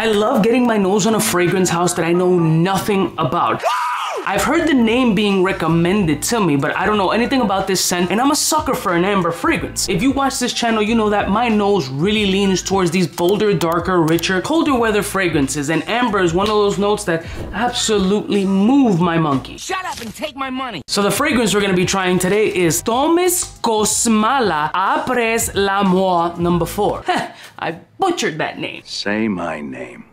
I love getting my nose on a fragrance house that I know nothing about. I've heard the name being recommended to me, but I don't know anything about this scent, and I'm a sucker for an amber fragrance. If you watch this channel, you know that my nose really leans towards these bolder, darker, richer, colder weather fragrances, and amber is one of those notes that absolutely move my monkey. Shut up and take my money. So the fragrance we're gonna be trying today is Thomas Kosmala Apres l'Amour number four. I butchered that name. Say my name.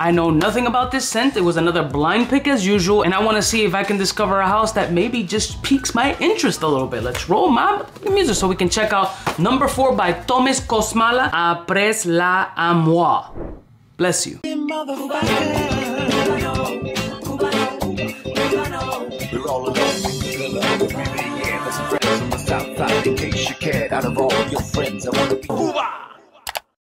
I know nothing about this scent. It was another blind pick as usual, and I wanna see if I can discover a house that maybe just piques my interest a little bit. Let's roll my music so we can check out number four by Thomas Kosmala, Apres la Amour. Bless you. In case you cared, out of all your friends, I wanna be.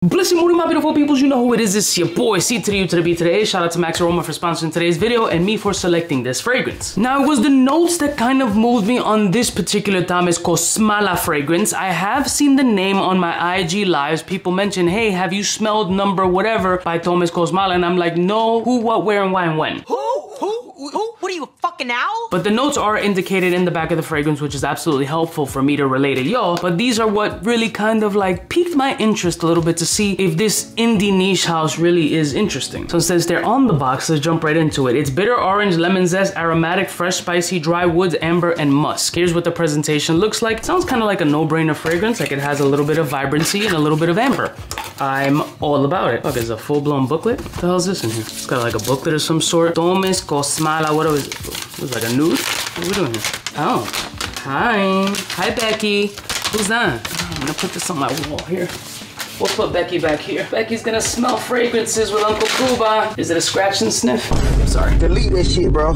Bless you, morning, my beautiful peoples. You know who it is. It's your boy, C to the B today. Shout out to Max Aroma for sponsoring today's video and me for selecting this fragrance. Now, it was the notes that kind of moved me on this particular Thomas Kosmala fragrance. I have seen the name on my IG lives. People mention, hey, have you smelled number whatever by Thomas Kosmala? And I'm like, no, who, what, where, and why, and when. Who? Who? Who? What are you, a fucking owl? But the notes are indicated in the back of the fragrance, which is absolutely helpful for me to relate it, y'all. But these are what really kind of like piqued my interest a little bit to see if this indie niche house really is interesting. So since they're on the box, let's jump right into it. It's bitter orange, lemon zest, aromatic, fresh, spicy, dry woods, amber, and musk. Here's what the presentation looks like. It sounds kind of like a no-brainer fragrance, like it has a little bit of vibrancy and a little bit of amber. I'm all about it. Look, it's a full-blown booklet. What the hell is this in here? It's got like a booklet of some sort. Thomas Kosmala, what it? Looks like a nude? What are we doing here? Oh, hi. Hi, Becky. Who's that? I'm gonna put this on my wall here. We'll put Becky back here. Becky's gonna smell fragrances with Uncle Cuba. Is it a scratch and sniff? Sorry. Delete this shit, bro.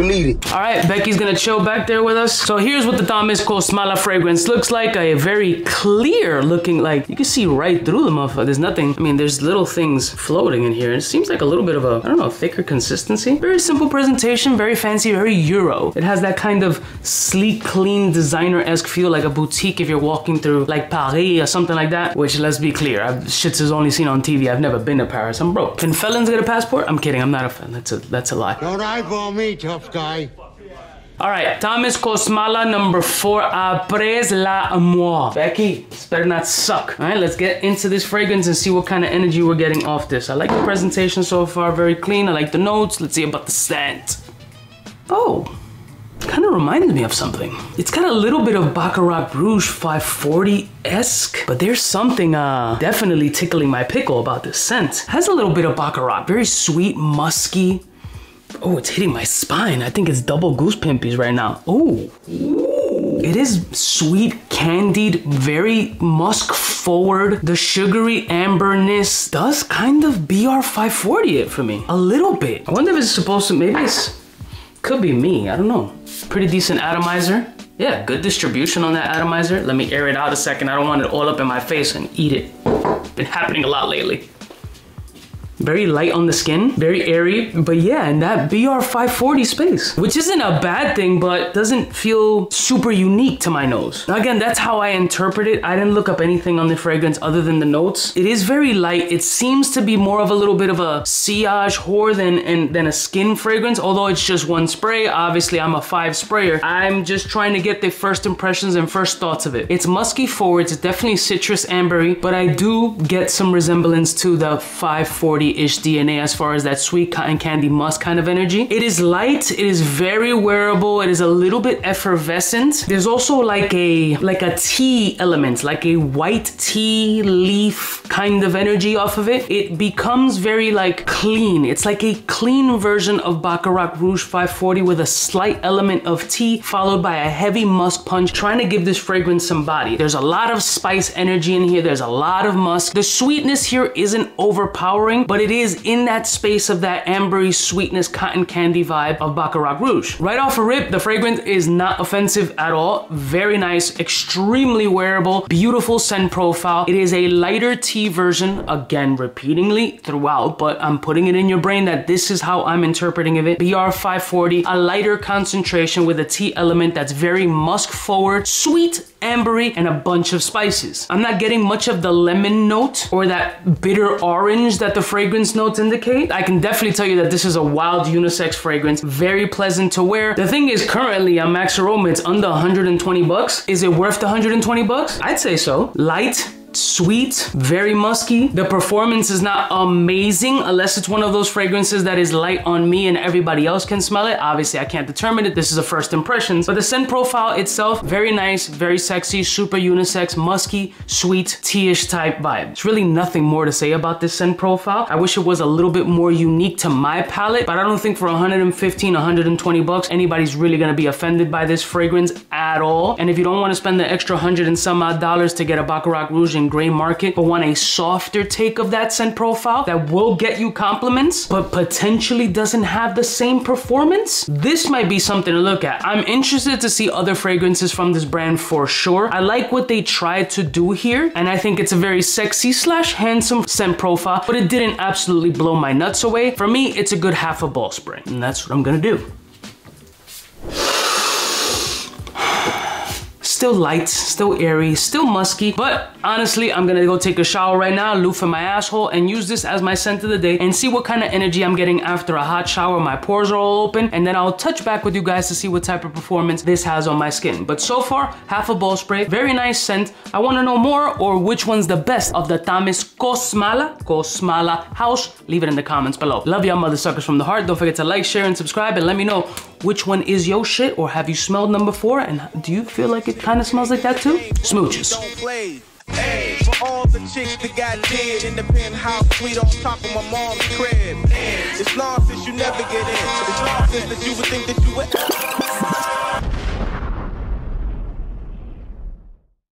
Delete it. All right, Becky's gonna chill back there with us. So here's what the Thomas Kosmala fragrance looks like. A very clear looking, like you can see right through the motherfucker. There's nothing, I mean, there's little things floating in here. It seems like a little bit of a, I don't know, thicker consistency. Very simple presentation, very fancy, very Euro. It has that kind of sleek, clean, designer-esque feel like a boutique if you're walking through like Paris or something like that. Which let's be clear, I've, shits is only seen on TV. I've never been to Paris. I'm broke. Can felons get a passport? I'm kidding. I'm not a felon. That's a that's a lie. Don't eyeball me, tough guy. All right, Thomas Kosmala number four, Apres la Amour. Becky, this better not suck. All right, let's get into this fragrance and see what kind of energy we're getting off this. I like the presentation so far, very clean. I like the notes. Let's see about the scent. Oh, kind of reminds me of something. It's got a little bit of Baccarat Rouge 540-esque, but there's something uh, definitely tickling my pickle about this scent. Has a little bit of Baccarat, very sweet, musky, Oh, it's hitting my spine. I think it's double goose pimpies right now. Oh. It is sweet, candied, very musk forward. The sugary amberness does kind of BR540 it for me. A little bit. I wonder if it's supposed to, maybe it's, could be me. I don't know. Pretty decent atomizer. Yeah, good distribution on that atomizer. Let me air it out a second. I don't want it all up in my face and eat it. Been happening a lot lately. Very light on the skin, very airy, but yeah, in that BR540 space, which isn't a bad thing, but doesn't feel super unique to my nose. Now again, that's how I interpret it. I didn't look up anything on the fragrance other than the notes. It is very light. It seems to be more of a little bit of a sillage whore than, and, than a skin fragrance, although it's just one spray. Obviously, I'm a five sprayer. I'm just trying to get the first impressions and first thoughts of it. It's musky forward. It's definitely citrus ambery, but I do get some resemblance to the 540 ish DNA as far as that sweet cotton candy musk kind of energy. It is light, it is very wearable, it is a little bit effervescent. There's also like a like a tea element, like a white tea leaf kind of energy off of it. It becomes very like clean. It's like a clean version of Baccarat Rouge 540 with a slight element of tea followed by a heavy musk punch, trying to give this fragrance some body. There's a lot of spice energy in here. There's a lot of musk. The sweetness here isn't overpowering, but it is in that space of that ambery sweetness cotton candy vibe of Baccarat Rouge. Right off a rip, the fragrance is not offensive at all. Very nice, extremely wearable, beautiful scent profile. It is a lighter tea version, again, repeatedly throughout, but I'm putting it in your brain that this is how I'm interpreting of it. BR540, a lighter concentration with a tea element that's very musk forward, sweet, ambery, and a bunch of spices. I'm not getting much of the lemon note or that bitter orange that the fragrance fragrance notes indicate, I can definitely tell you that this is a wild unisex fragrance, very pleasant to wear. The thing is, currently on Max Aroma, it's under 120 bucks. Is it worth the 120 bucks? I'd say so. Light, sweet, very musky. The performance is not amazing unless it's one of those fragrances that is light on me and everybody else can smell it. Obviously, I can't determine it. This is a first impressions. But the scent profile itself, very nice, very sexy, super unisex, musky, sweet, tea-ish type vibe. It's really nothing more to say about this scent profile. I wish it was a little bit more unique to my palette, but I don't think for 115, 120 bucks, anybody's really gonna be offended by this fragrance at all. And if you don't wanna spend the extra hundred and some odd dollars to get a Baccarat Rouge in gray market, but want a softer take of that scent profile that will get you compliments, but potentially doesn't have the same performance, this might be something to look at. I'm interested to see other fragrances from this brand for sure. I like what they tried to do here, and I think it's a very sexy slash handsome scent profile, but it didn't absolutely blow my nuts away. For me, it's a good half a ball spray, and that's what I'm gonna do. Still light, still airy, still musky, but honestly, I'm gonna go take a shower right now, loofah my asshole, and use this as my scent of the day and see what kind of energy I'm getting after a hot shower. My pores are all open, and then I'll touch back with you guys to see what type of performance this has on my skin. But so far, half a ball spray, very nice scent. I wanna know more or which one's the best of the Tamis Kosmala, Kosmala house. Leave it in the comments below. Love y'all mother suckers from the heart. Don't forget to like, share, and subscribe, and let me know which one is your shit or have you smelled number four and do you feel like it kind of smells like that too? Smooches. Hey, for all the chicks that got dead in the penthouse suite on top of my mom's crib. It's nonsense you never get in. It's nonsense that you would think that you would.